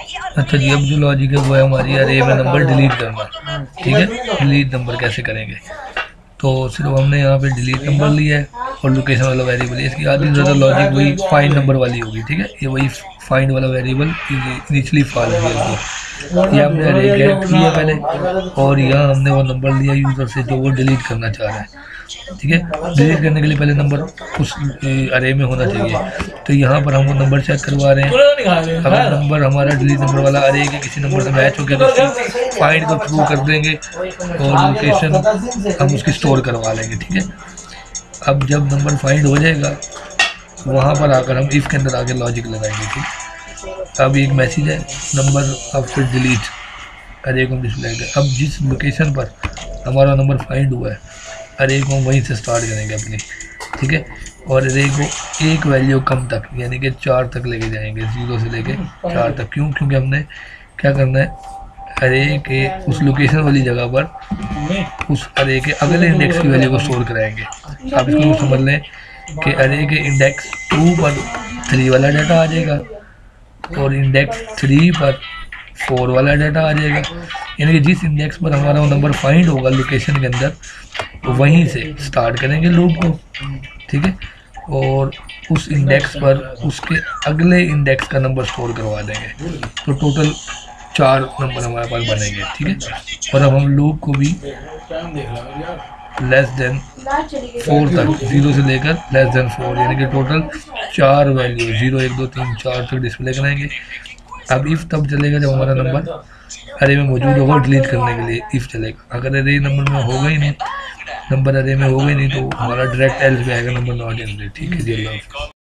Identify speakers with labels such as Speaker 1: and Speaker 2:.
Speaker 1: अच्छा जी, अब जो लॉजिक है वो है हमारी अरे में नंबर डिलीट करना ठीक है? डिलीट नंबर कैसे करेंगे? तो सिर्फ़ हमने यहाँ पे डिलीट नंबर लिया है। और लोकेशन वाला वेरिएबल है इसकी आधी ज़्यादा लॉजिक वही फाइंड नंबर वाली होगी ठीक है? ये वही फाइंड वाला वेरिएबल इनिशली फाल ये हमने अरे गेट किया पहले और यहाँ हमने वो नंबर लिया यूज़र से जो वो डिलीट करना चाह रहा है ठीक है? डिलीट करने के लिए पहले नंबर उस अरे में होना चाहिए। तो यहाँ पर हम वो नंबर चेक करवा रहे हैं। अगर नंबर हमारा डिलीट नंबर वाला अरे के किसी नंबर से मैच हो गया तो फाइंड को थ्रू कर देंगे और लोकेशन हम उसकी स्टोर करवा लेंगे ठीक है? अब जब नंबर फाइंड हो जाएगा, वहाँ पर आकर हम इफ़ के अंदर आगे लॉजिक लगाएँगे, ठीक? अब एक मैसेज है नंबर आफ्टर डिलीट अरे को डिस्प्ले अब जिस लोकेशन पर हमारा नंबर फाइंड हुआ है, अरे को वहीं से स्टार्ट करेंगे अपनी, ठीक है? और अरे को एक वैल्यू कम तक, यानी कि चार तक लेके जाएँगे ज़ीरो से लेके चार तक। क्यों? क्योंकि हमने क्या करना है, अरे के उस लोकेशन वाली जगह पर उस अरे के अगले इंडेक्स की वैल्यू को स्टोर कराएँगे। आप इसको समझ लें कि अरे के इंडेक्स टू पर थ्री वाला डाटा आ जाएगा और इंडेक्स थ्री पर फोर वाला डाटा आ जाएगा। यानी कि जिस इंडेक्स पर हमारा वो नंबर फाइंड होगा लोकेशन के अंदर तो वहीं से स्टार्ट करेंगे लूप को, ठीक है? और उस इंडेक्स पर उसके अगले इंडेक्स का नंबर स्टोर करवा देंगे। तो टोटल चार नंबर हमारे पास बनेंगे, ठीक है? और अब हम लूप को भी लेस देन फोर तक ज़ीरो से लेकर लेस देन फोर यानी कि टोटल चार वैल्यू ज़ीरो एक, दो, तीन, चार तक डिस्प्ले कराएँगे। अब इफ़ तब चलेगा जब हमारा नंबर अरे में मौजूद होगा डिलीट करने के लिए इफ़ चलेगा। अगर अरे नंबर में होगा ही नहीं नंबर अरे में होगा ही नहीं तो हमारा डायरेक्ट एल्स भी आएगा नंबर नॉट जनरेट ठीक है? जी